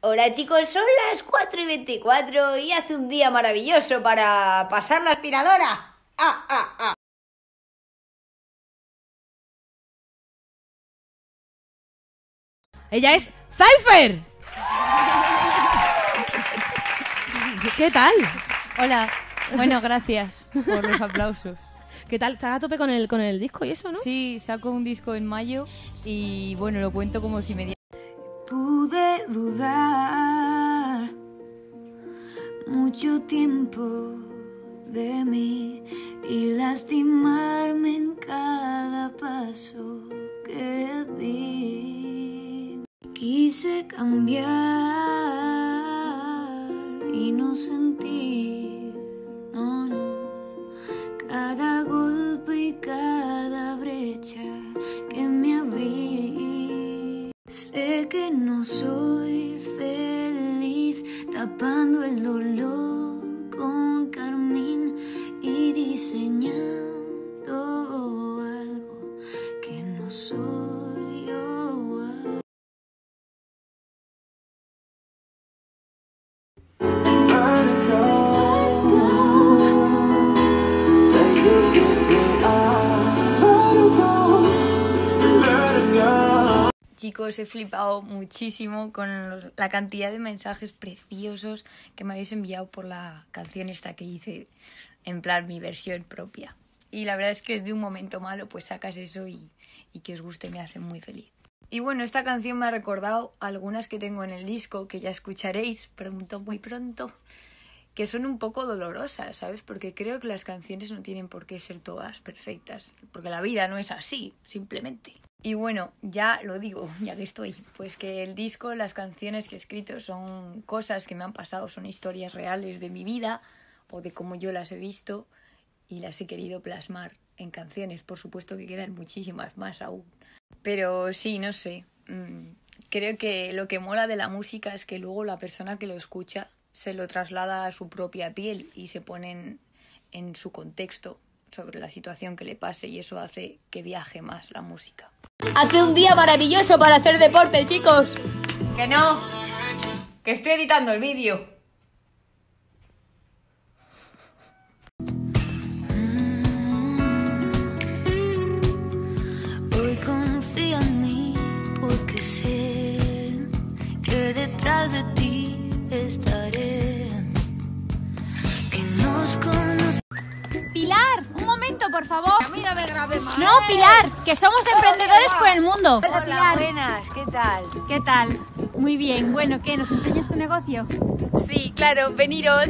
Hola chicos, son las 4 y 24 y hace un día maravilloso para pasar la aspiradora. ¡Ah, ah, ah! Ella es Cypher. ¿Qué tal? Hola. Bueno, gracias por los aplausos. ¿Qué tal? ¿Estás a tope con el, con el disco y eso, no? Sí, saco un disco en mayo y bueno, lo cuento como si me diera Pude dudar mucho tiempo de mí y lastimarme en cada paso que di. Quise cambiar y no sentí, no, no, cada golpe y cada brecha que me abrí. Que no soy feliz tapando el dolor con carmín y diseñando Chicos, he flipado muchísimo con la cantidad de mensajes preciosos que me habéis enviado por la canción esta que hice, en plan mi versión propia. Y la verdad es que es de un momento malo, pues sacas eso y, y que os guste me hace muy feliz. Y bueno, esta canción me ha recordado algunas que tengo en el disco que ya escucharéis pronto, muy pronto, que son un poco dolorosas, ¿sabes? Porque creo que las canciones no tienen por qué ser todas perfectas, porque la vida no es así, simplemente. Y bueno, ya lo digo, ya que estoy, pues que el disco, las canciones que he escrito son cosas que me han pasado, son historias reales de mi vida o de cómo yo las he visto y las he querido plasmar en canciones. Por supuesto que quedan muchísimas más aún. Pero sí, no sé. mm, Creo que lo que mola de la música es que luego la persona que lo escucha se lo traslada a su propia piel y se pone en, en su contexto sobre la situación que le pase y eso hace que viaje más la música. Hace un día maravilloso para hacer deporte, chicos. Que no, que estoy editando el vídeo. Hoy confía en mí porque sé que detrás de ti estaré. Que nos conocemos. Por favor. A mí no me grabe más. No, Pilar, que somos emprendedores por el mundo. Hola, Pilar. buenas, ¿qué tal? ¿Qué tal? Muy bien. Bueno, ¿qué? ¿Nos enseñas tu negocio? Sí, claro, veniros.